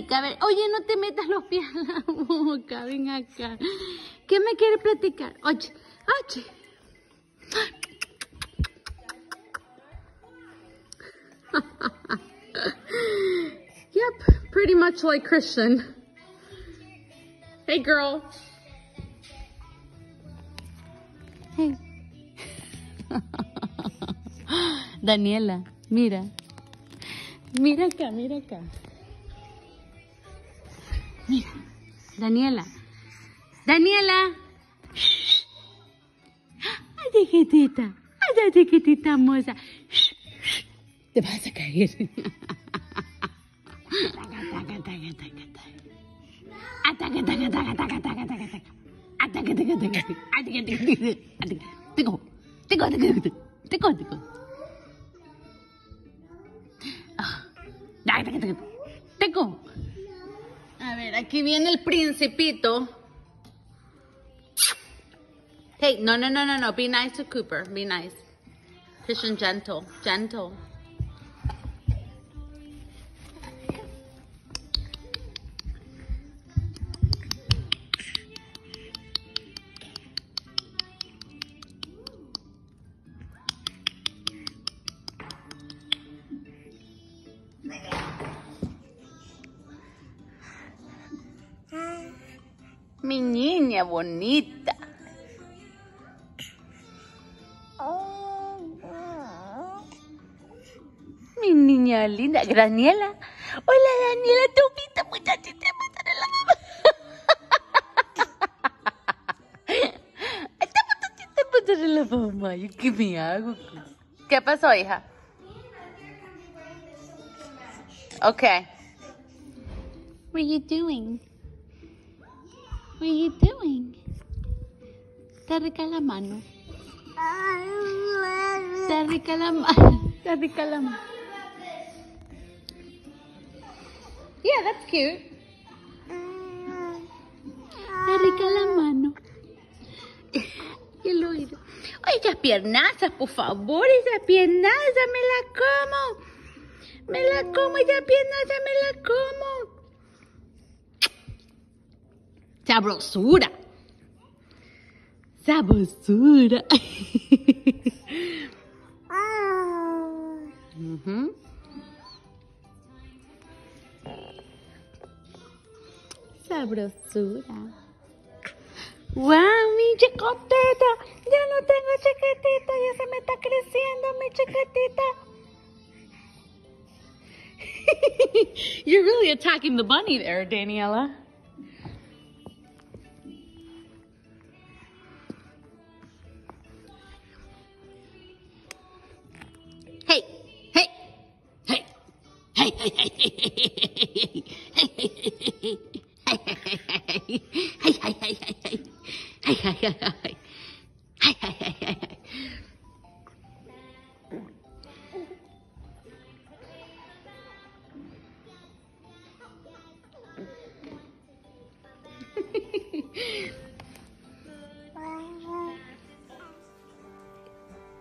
Oye, no te metas los pies a la boca, ven acá. ¿Qué me quiere platicar? Oye, oye. yep, pretty much like Christian. Hey, girl. Hey. Daniela, mira. Mira acá, mira acá. Daniela. Daniela. Shh. Ay, chiquitita. Ay, chiquitita moza. Shh, shh. Te vas a caer. Ataca, aquí viene el principito. Hey, no, no, no, no, no. Be nice to Cooper. Be nice. Christian, gentle, gentle. Bonita. Mi niña linda. Daniela. Hola, Daniela. Tu pita muchachita. Ponerle la mamá. ¿Yo qué me hago? ¿Qué pasó, hija? Okay. What are you doing? What are you doing? Está rica la mano. Está rica la mano. Está rica la mano. Yeah, that's cute. Está rica la mano. Y el oído. Ay, esas piernazas, por favor, esas piernazas, me la como. Me la como, esa piernaza me la como. Sabrosura. Sabrosura. Ujú. Mm-hmm. Sabrosura. ¡Wow, mi chiquitita! Ya no tengo chiquitita, ya se me está creciendo mi chiquitita. You're really attacking the bunny there, Daniella.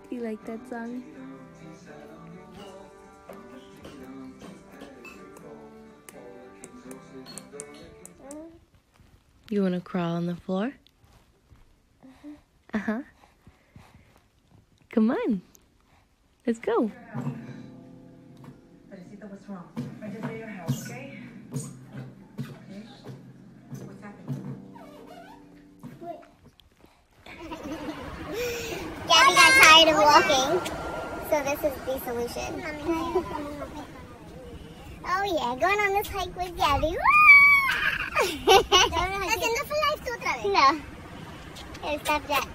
You like that song? You want to crawl on the floor? Uh huh. Come on. Let's go. Felicita, what's wrong? I just made your house, okay? Okay? What's happening? Gabby got tired of walking, so this is the solution. oh yeah, going on this hike with Gabby. Haciendo tú otra vez. No. It'll stop that.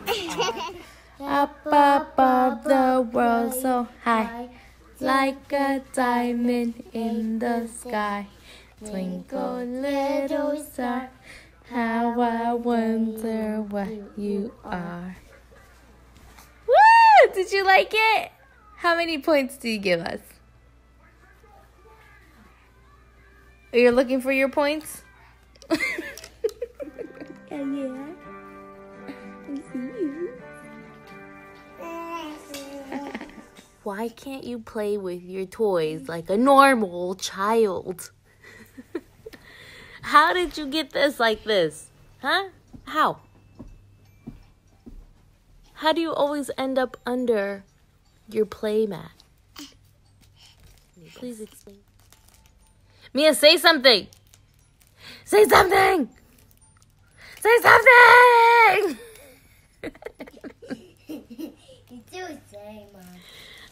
Up above the world so high, like a diamond in the sky. Twinkle, little star, how I wonder what you are. Woo! Did you like it? How many points do you give us? Are You're looking for your points? yeah. I see you. Why can't you play with your toys like a normal child? How did you get this like this? Huh? How? How do you always end up under your play mat? Please explain. Mia, say something. Say something. Say something. You do say, Mom.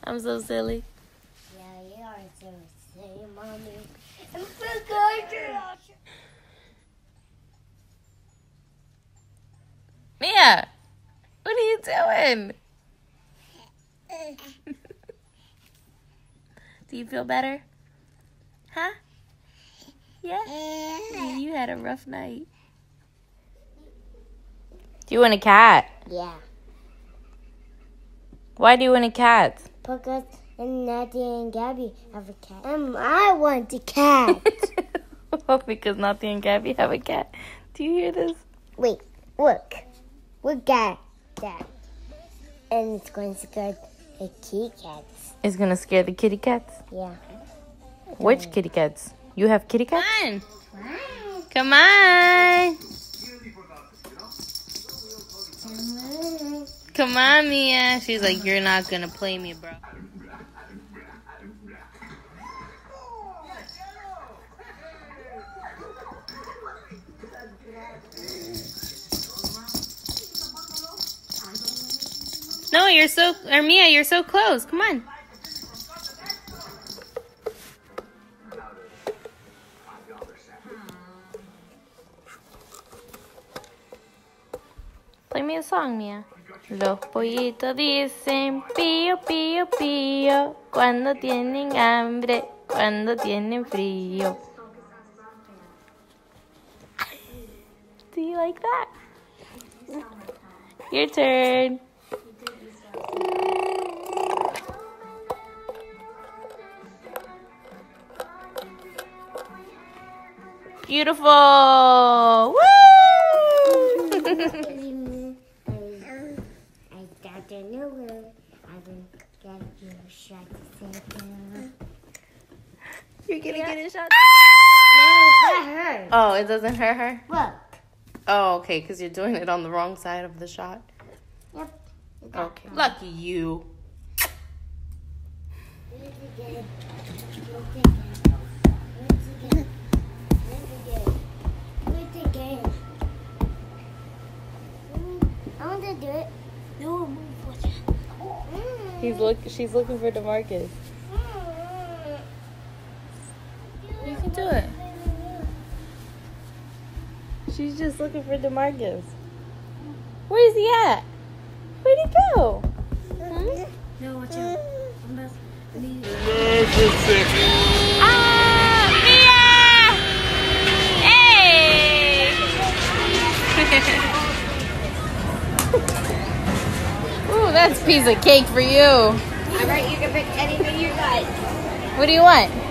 I'm so silly. Yeah, you are so silly, Mommy. I'm so good. Mia, what are you doing? Do you feel better? Huh? Yeah? Yeah, You had a rough night. Do you want a cat? Yeah, Why do you want a cat? because and Natty and Gabby have a cat. And I want a cat. because Natty and Gabby have a cat. Do you hear this? Wait, look. We got that. And it's going to scare the kitty cats. It's gonna scare the kitty cats. Yeah. Which kitty cats? You have kitty cats? Come on. Come on. Come on, Mia. She's like, you're not gonna play me, bro. No, you're so, or Mia, you're so close. Come on. Play me a. Los pollitos dicen pío, pío, pío cuando tienen hambre, cuando tienen frío. Do you like that? Your turn. Beautiful. Woo! I got a new one. I will get you a shot to say You're gonna get a shot. No. Oh, it doesn't hurt her? Look. Oh, okay, because you're doing it on the wrong side of the shot. Yep. Okay. Lucky you. He's look. She's looking for Demarcus. You can do it. She's just looking for Demarcus. Where's he at? Where'd he go? Hmm? No, watch out. Ah, piece of cake for you. All right, you can pick anything you like. What do you want?